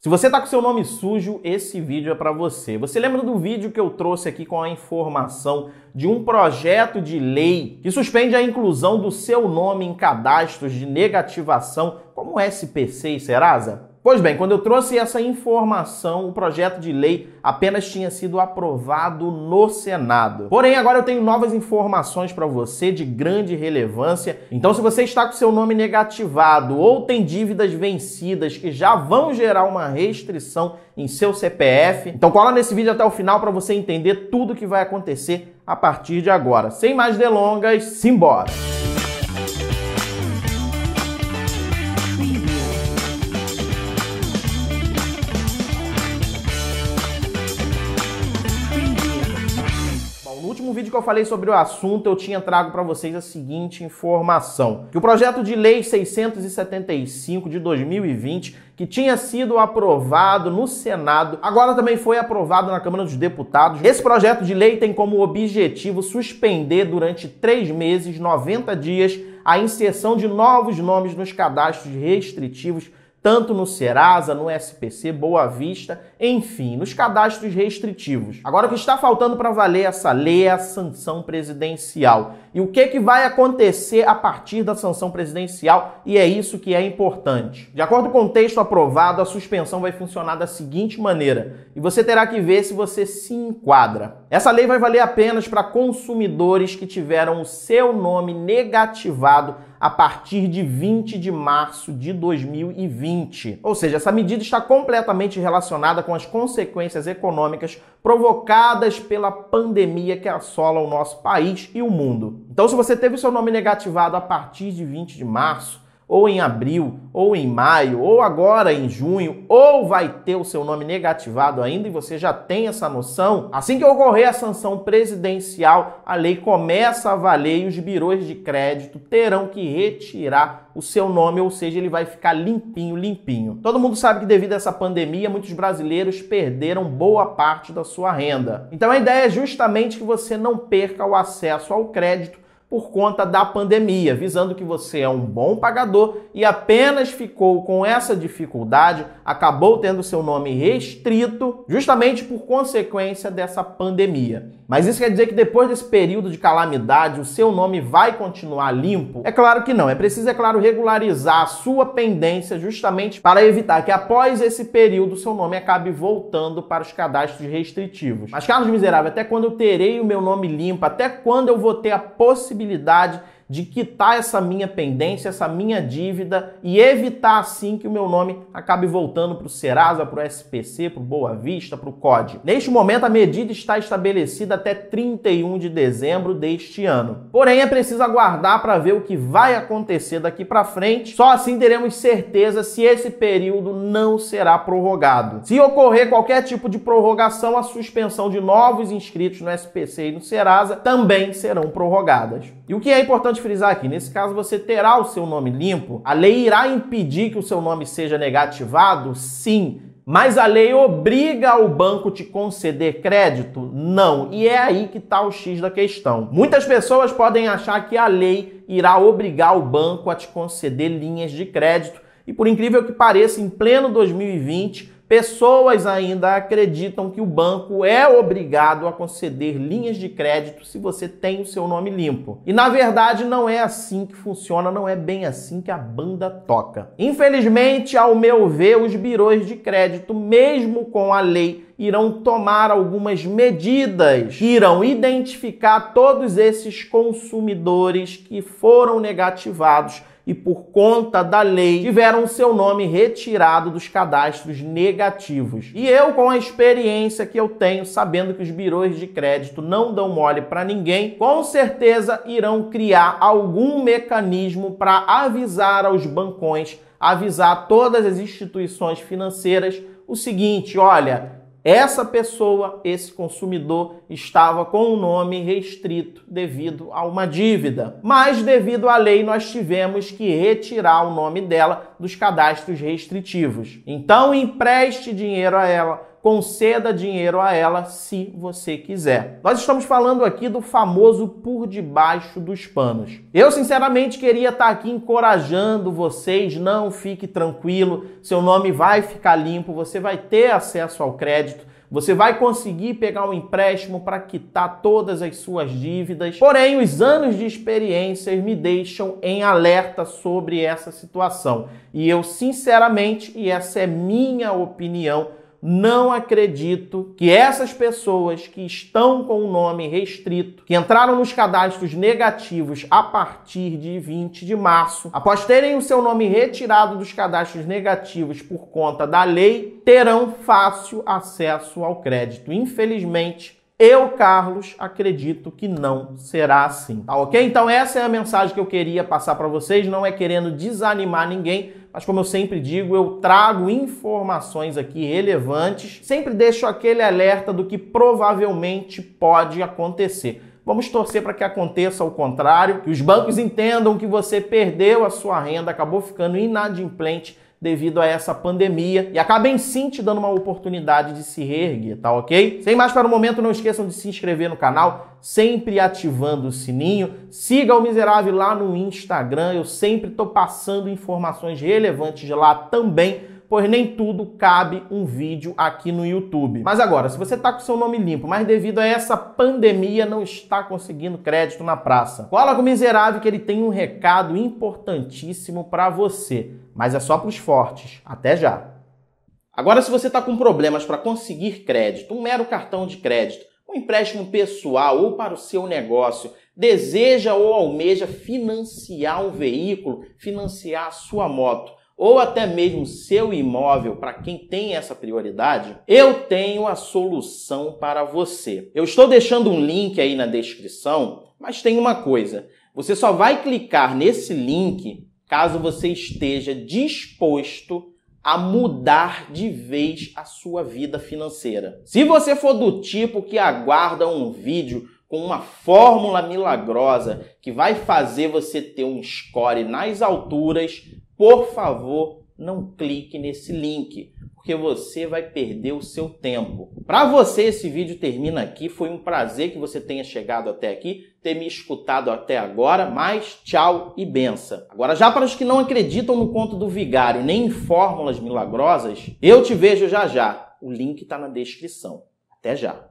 Se você está com seu nome sujo, esse vídeo é para você. Você lembra do vídeo que eu trouxe aqui com a informação de um projeto de lei que suspende a inclusão do seu nome em cadastros de negativação como SPC e Serasa? Pois bem, quando eu trouxe essa informação, o projeto de lei apenas tinha sido aprovado no Senado. Porém, agora eu tenho novas informações para você de grande relevância. Então, se você está com seu nome negativado ou tem dívidas vencidas que já vão gerar uma restrição em seu CPF, então cola nesse vídeo até o final para você entender tudo o que vai acontecer a partir de agora. Sem mais delongas, simbora! Vídeo que eu falei sobre o assunto, eu tinha trago para vocês a seguinte informação: que o projeto de lei 675 de 2020, que tinha sido aprovado no Senado, agora também foi aprovado na Câmara dos Deputados. Esse projeto de lei tem como objetivo suspender durante três meses, 90 dias, a inserção de novos nomes nos cadastros restritivos tanto no Serasa, no SPC, Boa Vista, enfim, nos cadastros restritivos. Agora, o que está faltando para valer essa lei é a sanção presidencial. E o que, que vai acontecer a partir da sanção presidencial? E é isso que é importante. De acordo com o texto aprovado, a suspensão vai funcionar da seguinte maneira, e você terá que ver se você se enquadra. Essa lei vai valer apenas para consumidores que tiveram o seu nome negativado a partir de 20 de março de 2020. Ou seja, essa medida está completamente relacionada com as consequências econômicas provocadas pela pandemia que assola o nosso país e o mundo. Então, se você teve seu nome negativado a partir de 20 de março, ou em abril, ou em maio, ou agora em junho, ou vai ter o seu nome negativado ainda e você já tem essa noção, assim que ocorrer a sanção presidencial, a lei começa a valer e os birôs de crédito terão que retirar o seu nome, ou seja, ele vai ficar limpinho, limpinho. Todo mundo sabe que devido a essa pandemia, muitos brasileiros perderam boa parte da sua renda. Então a ideia é justamente que você não perca o acesso ao crédito por conta da pandemia, visando que você é um bom pagador e apenas ficou com essa dificuldade, acabou tendo seu nome restrito, justamente por consequência dessa pandemia. Mas isso quer dizer que depois desse período de calamidade, o seu nome vai continuar limpo? É claro que não. É preciso, é claro, regularizar a sua pendência justamente para evitar que após esse período seu nome acabe voltando para os cadastros restritivos. Mas, Carlos Miserável, até quando eu terei o meu nome limpo? Até quando eu vou ter a possibilidade de quitar essa minha pendência, essa minha dívida e evitar assim que o meu nome acabe voltando para o Serasa, para o SPC, para o Boa Vista, para o COD. Neste momento, a medida está estabelecida até 31 de dezembro deste ano. Porém, é preciso aguardar para ver o que vai acontecer daqui para frente. Só assim teremos certeza se esse período não será prorrogado. Se ocorrer qualquer tipo de prorrogação, a suspensão de novos inscritos no SPC e no Serasa também serão prorrogadas. E o que é importante importante frisar aqui: nesse caso, você terá o seu nome limpo. A lei irá impedir que o seu nome seja negativado? Sim. Mas a lei obriga o banco te conceder crédito? Não. E é aí que está o X da questão. Muitas pessoas podem achar que a lei irá obrigar o banco a te conceder linhas de crédito. E por incrível que pareça, em pleno 2020, Pessoas ainda acreditam que o banco é obrigado a conceder linhas de crédito se você tem o seu nome limpo. E na verdade não é assim que funciona, não é bem assim que a banda toca. Infelizmente, ao meu ver, os birôs de crédito, mesmo com a lei, irão tomar algumas medidas irão identificar todos esses consumidores que foram negativados e, por conta da lei, tiveram seu nome retirado dos cadastros negativos. E eu, com a experiência que eu tenho, sabendo que os birôs de crédito não dão mole para ninguém, com certeza irão criar algum mecanismo para avisar aos bancões, avisar todas as instituições financeiras o seguinte: olha, essa pessoa, esse consumidor, estava com o nome restrito devido a uma dívida. Mas, devido à lei, nós tivemos que retirar o nome dela dos cadastros restritivos. Então, empreste dinheiro a ela conceda dinheiro a ela se você quiser. Nós estamos falando aqui do famoso por debaixo dos panos. Eu, sinceramente, queria estar aqui encorajando vocês, não fique tranquilo, seu nome vai ficar limpo, você vai ter acesso ao crédito. Você vai conseguir pegar um empréstimo para quitar todas as suas dívidas. Porém, os anos de experiência me deixam em alerta sobre essa situação. E eu, sinceramente, e essa é minha opinião, não acredito que essas pessoas que estão com o nome restrito, que entraram nos cadastros negativos a partir de 20 de março, após terem o seu nome retirado dos cadastros negativos por conta da lei, terão fácil acesso ao crédito. Infelizmente, eu, Carlos, acredito que não será assim. Tá ok? Então, essa é a mensagem que eu queria passar para vocês. Não é querendo desanimar ninguém, mas como eu sempre digo, eu trago informações aqui relevantes. Sempre deixo aquele alerta do que provavelmente pode acontecer. Vamos torcer para que aconteça o contrário, que os bancos entendam que você perdeu a sua renda, acabou ficando inadimplente devido a essa pandemia e acabem sim te dando uma oportunidade de se reerguer, tá ok? Sem mais para o momento, não esqueçam de se inscrever no canal, sempre ativando o sininho. Siga o Miserável lá no Instagram, eu sempre estou passando informações relevantes lá também pois nem tudo cabe um vídeo aqui no YouTube. Mas agora, se você está com seu nome limpo, mas devido a essa pandemia não está conseguindo crédito na praça, cola com o miserável que ele tem um recado importantíssimo para você, mas é só para os fortes. Até já. Agora, se você está com problemas para conseguir crédito, um mero cartão de crédito, um empréstimo pessoal ou para o seu negócio, deseja ou almeja financiar um veículo, financiar a sua moto, ou até mesmo seu imóvel, para quem tem essa prioridade, eu tenho a solução para você. Eu estou deixando um link aí na descrição, mas tem uma coisa: você só vai clicar nesse link caso você esteja disposto a mudar de vez a sua vida financeira. Se você for do tipo que aguarda um vídeo com uma fórmula milagrosa que vai fazer você ter um score nas alturas, por favor, não clique nesse link, porque você vai perder o seu tempo. Para você, esse vídeo termina aqui. Foi um prazer que você tenha chegado até aqui, ter me escutado até agora, mas tchau e benção. Agora, já para os que não acreditam no conto do vigário nem em fórmulas milagrosas, eu te vejo já já. O link está na descrição. Até já.